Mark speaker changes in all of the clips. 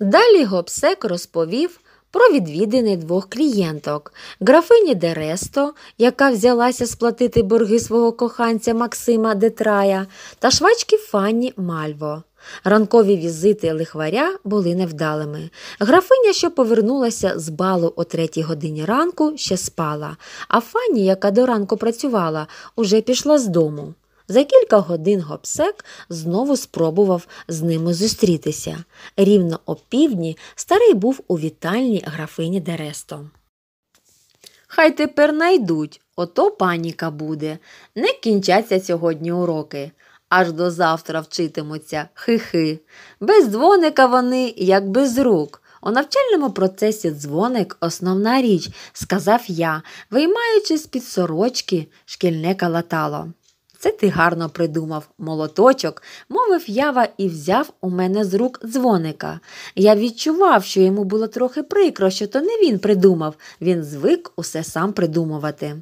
Speaker 1: Далі Гобсек розповів про відвідини двох клієнток графині Дересто, яка взялася сплатити борги свого коханця Максима Детрая, та швачки Фанні Мальво. Ранкові візити лихваря були невдалими. Графиня, що повернулася з балу о третій годині ранку, ще спала, а Фанні, яка до ранку працювала, уже пішла з дому. За кілька годин гопсек знову спробував з ними зустрітися. Рівно о півдні старий був у вітальні графині Дересто. Хай тепер найдуть, ото паніка буде. Не кінчаться сьогодні уроки. Аж до завтра вчитимуться хи-хи. Без дзвоника вони, як без рук. У навчальному процесі дзвоник основна річ, сказав я, виймаючи з під сорочки шкільне калатало. Це ти гарно придумав, молоточок, мовив ява і взяв у мене з рук дзвоника. Я відчував, що йому було трохи прикро, що то не він придумав, він звик усе сам придумувати.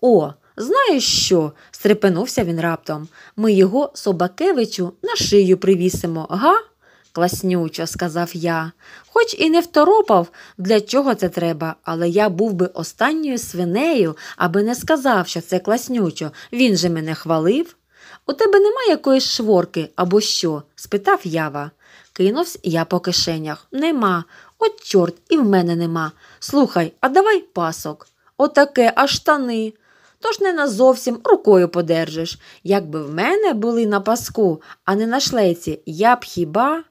Speaker 1: О, знаєш що? стрепенувся він раптом. Ми його Собакевичу на шию привісимо, га? Класнючо, сказав я. Хоч і не второпав, для чого це треба, але я був би останньою свинею, аби не сказав, що це класнючо. Він же мене хвалив. У тебе нема якоїсь шворки або що? спитав ява. Кинувся я по кишенях. Нема. От чорт, і в мене нема. Слухай, а давай пасок. Отаке, а штани. Тож не назовсім рукою подержиш. Якби в мене були на паску, а не на шлейці, я б хіба.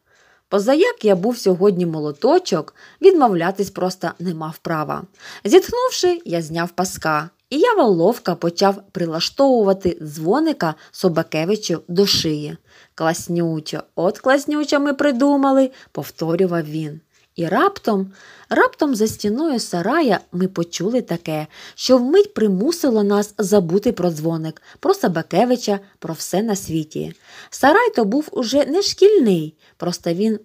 Speaker 1: Позаяк я був сьогодні молоточок, відмовлятись просто не мав права. Зітхнувши, я зняв паска, і я воловка почав прилаштовувати дзвоника Собакевичу до шиї. Класнючо, от класнючо ми придумали, повторював він. І раптом, раптом за стіною сарая ми почули таке, що вмить примусило нас забути про дзвоник, про Сабакевича, про все на світі. Сарай то був уже не шкільний, просто він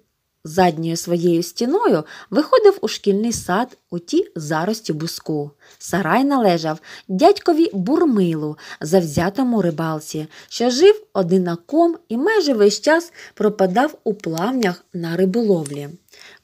Speaker 1: задньою своєю стіною виходив у шкільний сад у ті зарості буску. Сарай належав дядькові бурмилу, завзятому рибалці, що жив одинаком і майже весь час пропадав у плавнях на риболовлі.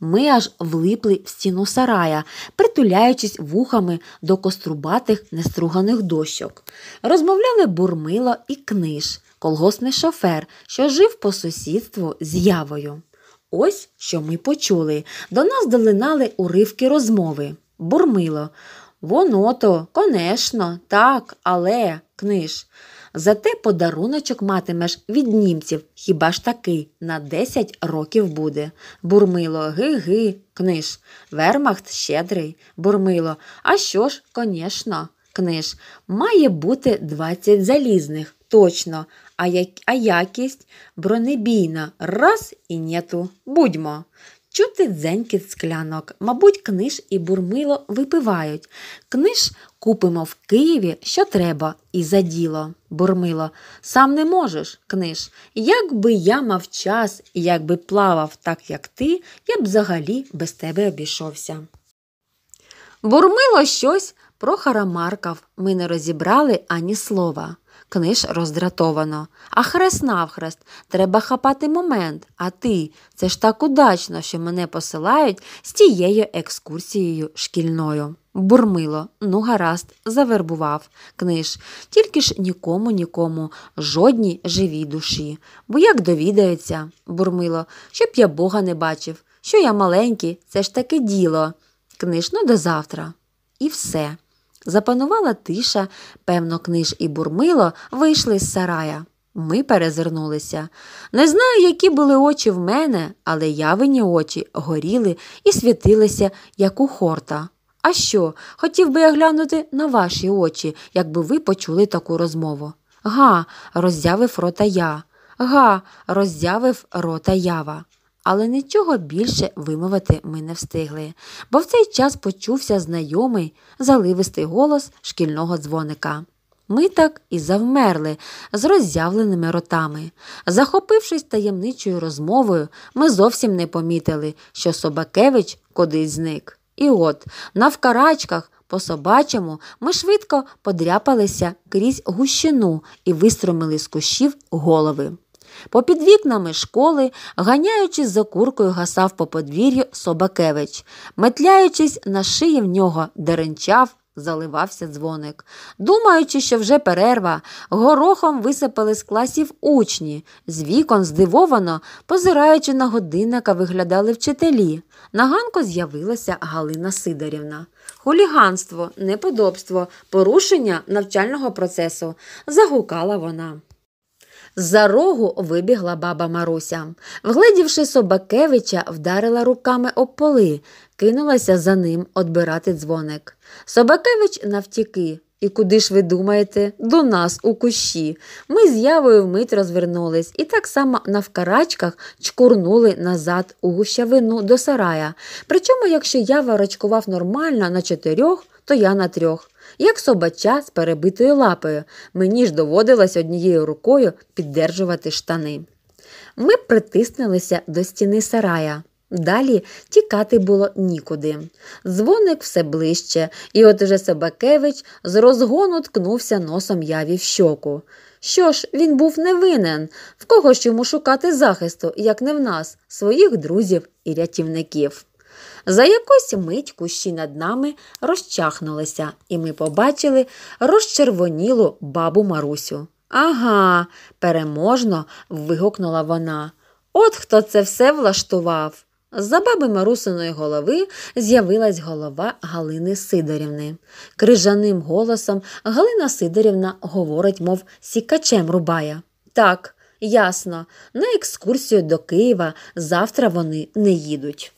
Speaker 1: Ми аж влипли в стіну сарая, притуляючись вухами до кострубатих неструганих дощок. Розмовляли бурмило і книж, колгосний шофер, що жив по сусідству з явою. Ось що ми почули. До нас долинали уривки розмови. Бурмило. Воно то, конечно, так, але, книж. Зате подаруночок матимеш від німців, хіба ж такий, на 10 років буде. Бурмило, ги-ги, книж. Вермахт щедрий, бурмило. А що ж, конечно, книж. Має бути 20 залізних, точно, а як... а якість бронебійна, раз і нету. Будьмо. Чути дзенькіт склянок, мабуть, книж і бурмило випивають. Книж купимо в Києві, що треба, і за діло. Бурмило. Сам не можеш, книж. Якби я мав час і якби плавав так, як ти, я б взагалі без тебе обійшовся. Бурмило щось прохарамаркав, ми не розібрали ані слова. Книж роздратовано. А хрест навхрест, треба хапати момент. А ти, це ж так удачно, що мене посилають з тією екскурсією шкільною. Бурмило, ну гаразд, завербував книж, тільки ж нікому, нікому, жодній живій душі. Бо як довідаються, бурмило, щоб я Бога не бачив, що я маленький, це ж таке діло. Книж, ну до завтра. І все. Запанувала тиша, певно, книж і бурмило вийшли з сарая. Ми перезирнулися. Не знаю, які були очі в мене, але явині очі горіли і світилися, як у хорта. А що, хотів би я глянути на ваші очі, якби ви почули таку розмову. Га, роззявив рота я. Га, роззявив рота ява але нічого більше вимовити ми не встигли, бо в цей час почувся знайомий заливистий голос шкільного дзвоника. Ми так і завмерли з роззявленими ротами. Захопившись таємничою розмовою, ми зовсім не помітили, що Собакевич кудись зник. І от, навкарачках, по собачому, ми швидко подряпалися крізь гущину і вистромили з кущів голови. Попід вікнами школи, ганяючись за куркою, гасав по подвір'ю Собакевич. Метляючись, на шиї в нього деренчав, заливався дзвоник. Думаючи, що вже перерва, горохом висипали з класів учні. З вікон здивовано, позираючи на годинника, виглядали вчителі. На ганку з'явилася Галина Сидорівна. Хуліганство, неподобство, порушення навчального процесу, загукала вона. З-за рогу вибігла баба Маруся. Вгледівши Собакевича, вдарила руками об поли, кинулася за ним одбирати дзвоник. Собакевич навтіки. І куди ж ви думаєте? До нас у кущі. Ми з явою вмить розвернулись і так само навкарачках чкурнули назад у гущавину до сарая. Причому, якщо ява рачкував нормально на чотирьох, то я на трьох. Як собача з перебитою лапою, мені ж доводилось однією рукою піддержувати штани. Ми притиснулися до стіни сарая. Далі тікати було нікуди. Дзвоник все ближче, і от уже Собакевич з розгону ткнувся носом яві в щоку. Що ж, він був невинен, в кого ж йому шукати захисту, як не в нас, своїх друзів і рятівників. За якусь мить кущі над нами розчахнулися, і ми побачили розчервонілу бабу Марусю. Ага, переможно. вигукнула вона. От хто це все влаштував. З-за баби Марусиної голови з'явилась голова Галини Сидорівни. Крижаним голосом Галина Сидорівна говорить, мов сікачем рубає. Так, ясно, на екскурсію до Києва завтра вони не їдуть.